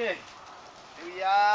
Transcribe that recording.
오케이. 여기야.